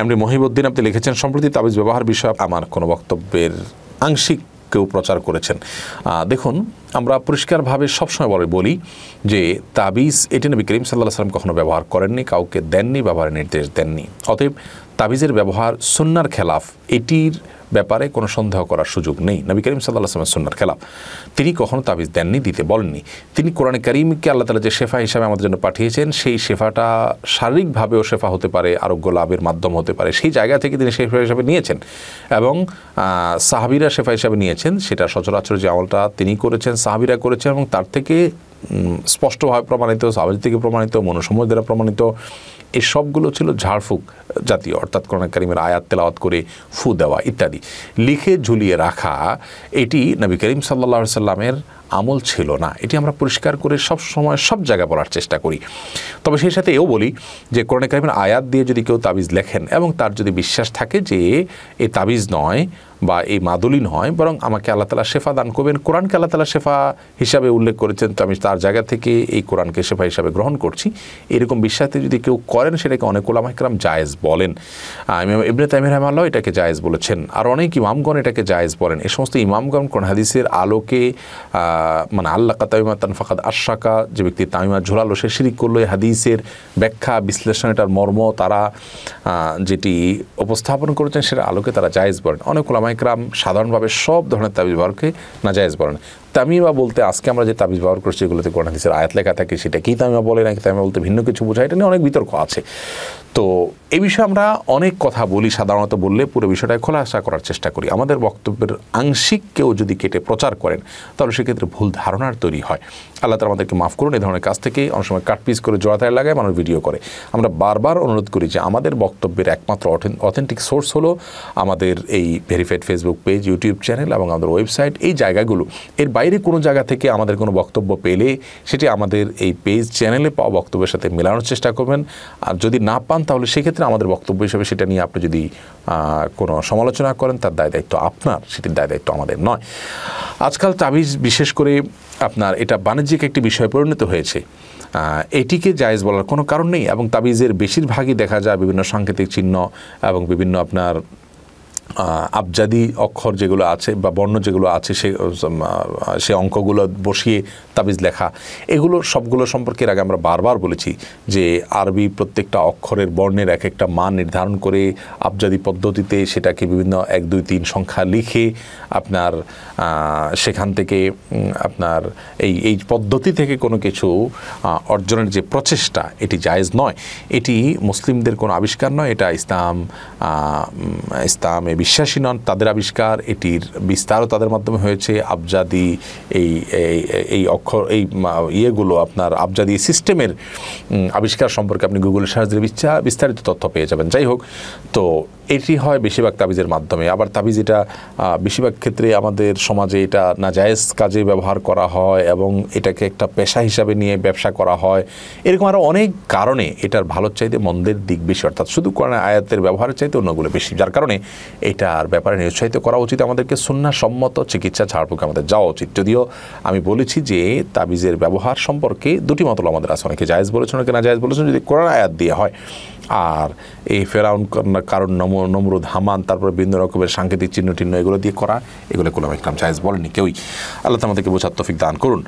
এমনি মহিবুদ্দিন, আপনি লিখেছেন, সম্প্রতি তাবিজ ব্যবহার বিষয়ে আমার কোনো বক্তব্যের আংশিক কেউ প্রচার করেছেন। দেখুন, আমরা পরিষ্কারভাবে সবসময় বলে বলি যে তাবিজ, এটি নবী করিম সাল্লাহ সাল্লাম কখনো ব্যবহার করেননি, কাউকে দেননি, ব্যবহারের নির্দেশ দেননি। অতএব তাবিজের ব্যবহার সুন্নার খেলাফ, এটির ব্যাপারে কোনো সন্দেহ করার সুযোগ নেই। নবী করিম সাল্লাহ আসলামের সুন্নার খেলাফ। তিনি কখনো তাবিজ দেননি, দিতে বলেননি। তিনি কোরআনে করিমকে আল্লাহ তালা যে শেফা হিসাবে আমাদের জন্য পাঠিয়েছেন, সেই শেফাটা শারীরিকভাবেও শেফা হতে পারে, আরোগ্য লাভের মাধ্যম হতে পারে। সেই জায়গা থেকে তিনি শেফা হিসাবে নিয়েছেন এবং সাহাবিরা শেফা হিসাবে নিয়েছেন। সেটা সচরাচর যে আমলটা তিনি করেছেন, সাহাবিরা করেছেন এবং তার থেকে স্পষ্টভাবে প্রমাণিত সাহাবি থেকে প্রমাণিত মনুসম্ময় দ্বারা প্রমাণিত, এই সবগুলো ছিল ঝাড়ফুঁক জাতীয়, অর্থাৎ কোরআন কারিমের আয়াত তেলাওয়াত করে ফু দেওয়া ইত্যাদি। লিখে ঝুলিয়ে রাখা, এটি নবী করিম সাল্লা সাল্লামের আমল ছিল না। এটি আমরা পরিষ্কার করে সব সময় সব জায়গায় বলার চেষ্টা করি। তবে সেই সাথে এও বলি যে কোরআন কারিমের আয়াত দিয়ে যদি কেউ তাবিজ লেখেন এবং তার যদি বিশ্বাস থাকে যে এ তাবিজ নয় বা এই মাদুলি নয় বরং আমাকে আল্লাহ তালা শেফা দান করবেন। কোরআনকে আল্লাহ তালা শেফা হিসাবে উল্লেখ করেছেন, তো আমি তার জায়গা থেকে এই কোরআনকে শেফা হিসাবে গ্রহণ করছি। এরকম বিশ্বাসে যদি কেউ করেন, সেটাকে অনেক ওলামাইকরাম জায়েজ বলেন। ইবনে তাইমির রহমাল্লাহ এটাকে জায়েজ বলেছেন। আর অনেক ইমামগণ এটাকে জায়েজ বলেন। এ সমস্ত ইমামগণ কোন হাদিসের আলোকে মানে আল্লাহ তামিমা তানফাকাদ আশাকা যে ব্যক্তি তামিমা ঝোলালো, সে শিরিক করল। এই হাদিসের ব্যাখ্যা, বিশ্লেষণ, এটার মর্ম তারা যেটি উপস্থাপন করেছেন, সেটা আলোকে তারা জায়েজ বলেন। অনেক ওলামাইকরাম সাধারণভাবে সব ধরনের তাবিজ ব্যবহারকে নাজায়েজ বলেন তামিমা বলতে আজকে আমরা যে তাবিজ ব্যবহার করছি, এগুলোতে কোরআন হাদিসের আয়াত লেখা থাকে সেটা কি তামিমা বলে নাকি তামিমা বলতে ভিন্ন কিছু বোঝায়, এটা নিয়ে অনেক বিতর্ক আছে। তো এ বিষয়ে আমরা অনেক কথা বলি, সাধারণত বললে পুরো বিষয়টা খোলাসা করার চেষ্টা করি। আমাদের বক্তব্যের আংশিক কেউ যদি কেটে প্রচার করেন, তাহলে সেক্ষেত্রে ভুল ধারণার তৈরি হয়। আল্লাহ তালা আমাদেরকে মাফ করুন, এ ধরনের কাজ থেকে অনেক সময় কাটপিস করে জোড়াতায় লাগায়, মানুষ ভিডিও করে। আমরা বারবার অনুরোধ করি যে আমাদের বক্তব্যের একমাত্র অথেন্টিক সোর্স হলো আমাদের এই verified Facebook page YouTube channel এবং আমাদের ওয়েবসাইট এই জায়গাগুলো। এর বাইরে কোনো জায়গা থেকে আমাদের কোনো বক্তব্য পেলে সেটি আমাদের এই পেজ চ্যানেলে পাওয়া বক্তব্যের সাথে মেলানোর চেষ্টা করবেন। আর যদি না পান, তাহলে সেক্ষেত্রে আমাদের বক্তব্য হিসেবে সেটা নিয়ে আপনি যদি কোনো সমালোচনা করেন, তার দায় দায়িত্ব আপনার, সেটির দায় দায়িত্ব আমাদের নয়। আজকাল তাবিজ বিশেষ করে আপনার এটা বাণিজ্যিক একটি বিষয়ে পরিণত হয়েছে। এটিকে জায়েজ বলার কোনো কারণ নেই এবং তাবিজের বেশিরভাগই দেখা যায় বিভিন্ন সাংকেতিক চিহ্ন এবং বিভিন্ন আপনার আবজাদি অক্ষর যেগুলো আছে বা বর্ণ যেগুলো আছে সে সে অঙ্কগুলো বসিয়ে তাবিজ লেখা, এগুলো সবগুলো সম্পর্কে আগে আমরা বারবার বলেছি যে আরবি প্রত্যেকটা অক্ষরের বর্ণের এক একটা মান নির্ধারণ করে আবজাদি পদ্ধতিতে সেটাকে বিভিন্ন এক, দুই, তিন সংখ্যা লিখে আপনার সেখান থেকে আপনার এই এই পদ্ধতি থেকে কোনো কিছু অর্জনের যে প্রচেষ্টা, এটি জায়েজ নয়। এটি মুসলিমদের কোনো আবিষ্কার নয়, এটা ইসলাম ইসলাম ইসলামে বিশ্বাসী নন, তাদের আবিষ্কার, এটির বিস্তারও তাদের মাধ্যমে হয়েছে। আবজাদি এই, এই- অক্ষর, এই ইয়েগুলো আপনার আবজাদি সিস্টেমের আবিষ্কার সম্পর্কে আপনি গুগলের সাহায্যে বিস্তা- বিস্তারিত তথ্য পেয়ে যাবেন। যাই হোক, তো এটি হয় বেশিরভাগ তাবিজের মাধ্যমে। আবার তাবিজ এটা বেশিরভাগ ক্ষেত্রে আমাদের সমাজে এটা নাজায়েজ কাজে ব্যবহার করা হয় এবং এটাকে একটা পেশা হিসাবে নিয়ে ব্যবসা করা হয়। এরকম আরও অনেক কারণে এটার ভালোর চাইতে মন্দের দিক বেশি, অর্থাৎ শুধু কোরআন আয়াতের ব্যবহারের চাইতে অন্যগুলো বেশি। যার কারণে এটার ব্যাপারে নিরুৎসাহিত করা উচিত। আমাদেরকে সম্মত চিকিৎসা ছাড়পুকে আমাদের যাওয়া উচিত। যদিও আমি বলেছি যে তাবিজের ব্যবহার সম্পর্কে দুটি মতল আমাদের আছে। অনেকে জায়েজ বলেছেন, অনেকে না জায়েজ বলেছেন। যদি কোরআন আয়াত দিয়ে হয় আর এই ফেরাউন কর- কারণ নম, নমরুদ, হামান, তারপরে বিভিন্ন রকমের সাংকেতিক চিহ্ন টিহ্ন এগুলো দিয়ে করা, এগুলো কোলাম ইকরাম জায়েজ বলেনি কেউই। আল্লাহ আমাদেরকে বোঝার তফিক দান করুন।